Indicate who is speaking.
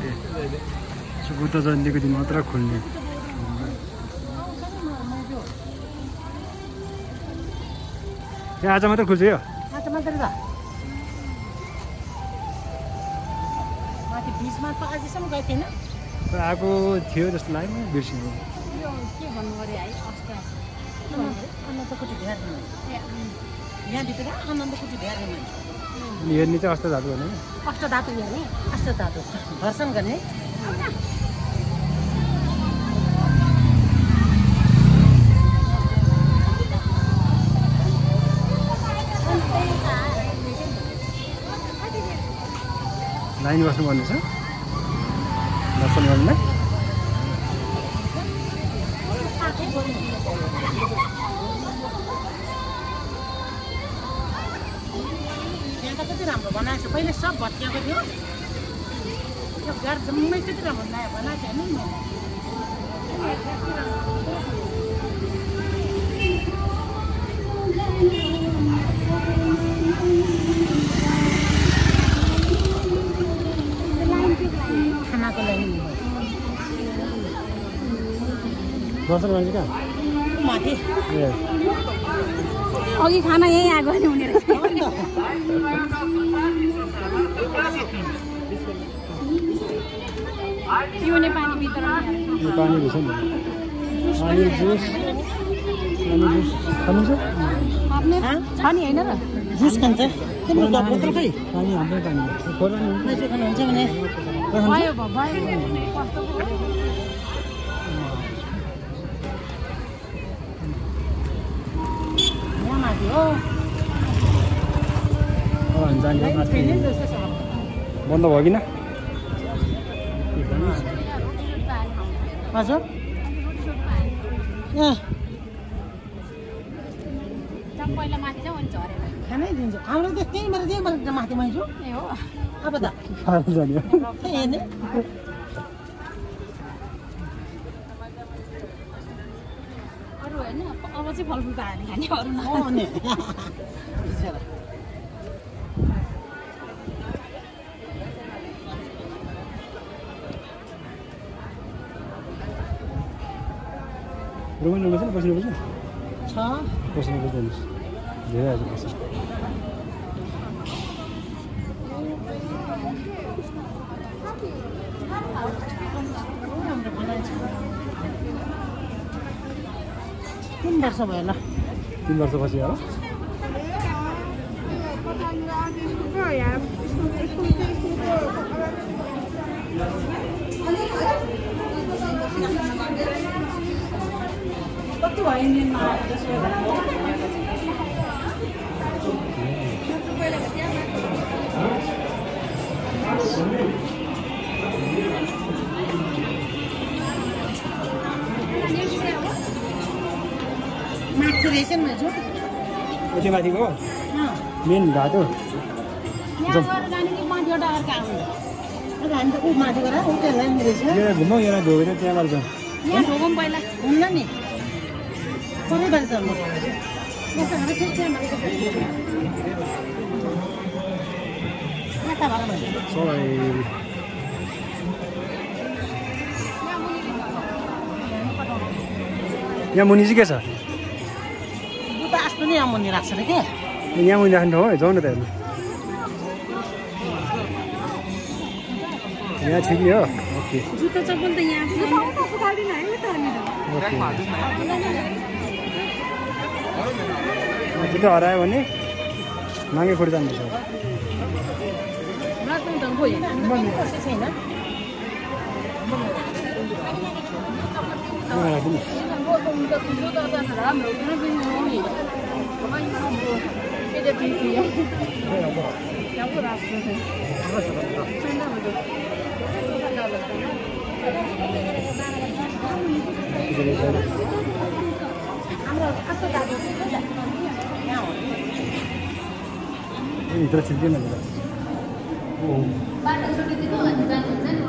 Speaker 1: चाहिँ बुद्ध जयन्तीको दिन मात्र खोल्ने ए आज मात्रै खुल्छ यो आएको थियो जस्तो लाग्यो बिर्सिनु
Speaker 2: यो के भन्नु पऱ्यो
Speaker 1: हेर्ने चाहिँ अष्ट धातु भने
Speaker 3: अष्ट धातु हेर्ने अष्ट धातु दर्शन गर्ने?
Speaker 1: लाइन बस्नुपर्ने छ? दर्शन गर्नुलाई
Speaker 3: कति राम्रो बनाएको छ। पहिले सब भत्किएको थियो। यो घर जम्मै कति राम्रो नयाँ बनाएको थियो नि खानाको लागि।
Speaker 1: कहाँ?
Speaker 3: माथि।
Speaker 2: अघि खाना यहीँ आएको नि हुने पिउने पानी भित्र
Speaker 1: पानी रहेछ नि। पानी जुस। पानी जुस।
Speaker 3: हाँ?
Speaker 2: छ? नि होइन र।
Speaker 3: जुस खान्छ।
Speaker 1: पानी हाम्रै पानी हो। खोला नि
Speaker 3: मासु खानुहुन्छ भने
Speaker 1: बन्द भयो किन?
Speaker 3: हजुर? ए खानै दिन्छ। हाम्रो त त्यहीँबाट त्यहीँबाट माथि माइजु
Speaker 2: हो।
Speaker 3: अब त
Speaker 1: खाएर जाने हो
Speaker 3: त्यही हेर्ने
Speaker 2: अरू होइन अब चाहिँ फलफुल हाली खाने अरू न।
Speaker 3: अँ नि। बिचरा।
Speaker 1: रुम रुम छ नि बस्नु बस्नु
Speaker 3: छ।
Speaker 1: बस्नु बस्नुहोस् धेरै आज बस्छ
Speaker 3: राम्रो बनाएको छ तिन वर्ष भयो ल।
Speaker 1: तिन वर्षपछि होला।
Speaker 3: कति भयो चल्नु यसो गरेर फेरि त्यहाँ माथि कता भएर भयो
Speaker 1: सबै यहाँ मुनि चाहिँ के छ
Speaker 3: बुद्ध आस्तो नि यहाँ मुनि राख्छ अरे के?
Speaker 1: यहाँ मुनि राख्ने ठाउँ है जाउँ न त हेर्नु। यहाँ ठिकै हो। ओके।
Speaker 2: जुत्ता चप्पल त यहाँ सुकाल्दिनँ है। त अनि
Speaker 1: ओके जुत्ता हरायो भने मागे खोर जानुपर्छ
Speaker 3: राख्नु त गयो कसै छैन
Speaker 1: यहाँ राखिदिनुहोस् त्यसरी चाहिँ भित्र छिर्दैन भित्र ओ
Speaker 2: बाटो छुट्टिदिनु अनि जानुहुन्छ नि